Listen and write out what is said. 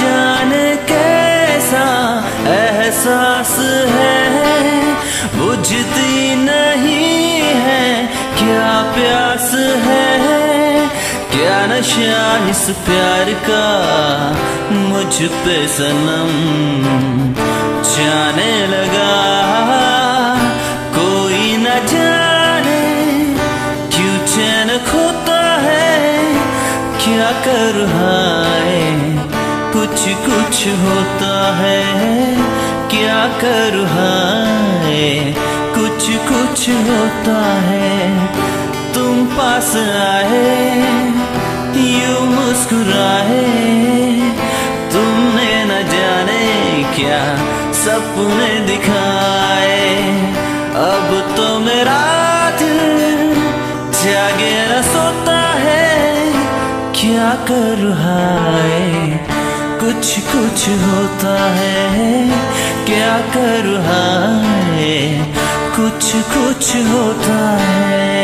जाने कैसा एहसास है बुझती नहीं है, क्या प्यास है, क्या नशा इस प्यार का, मुझ पे सनम जाने लगा क्या कर हाय? कुछ कुछ होता है, क्या कर हाय? कुछ कुछ होता है, तुम पास आए, यू मुस्कुराए, तुमने न जाने क्या सपने दिखाए? अब तो मेरा दिल जागे न सोता क्या कर हाय। कुछ कुछ होता है क्या कर हाय। कुछ कुछ होता है।